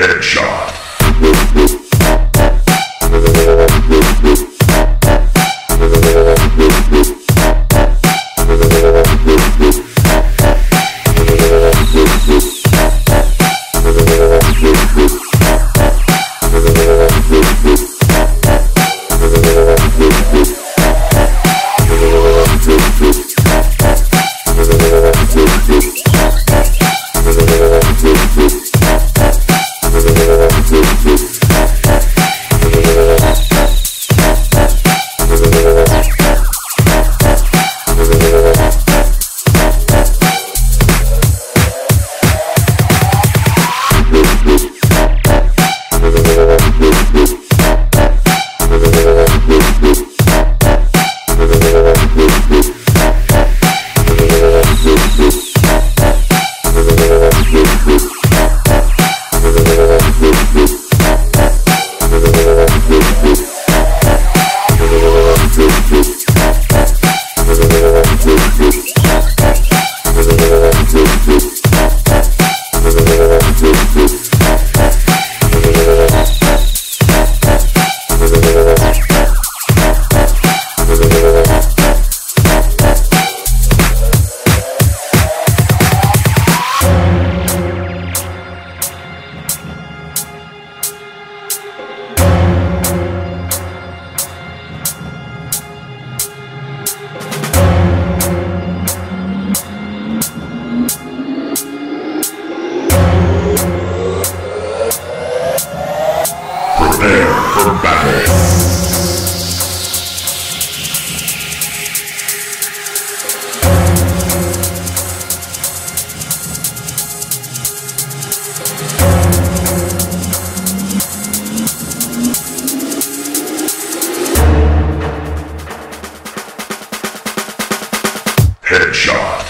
Headshot. Headshot.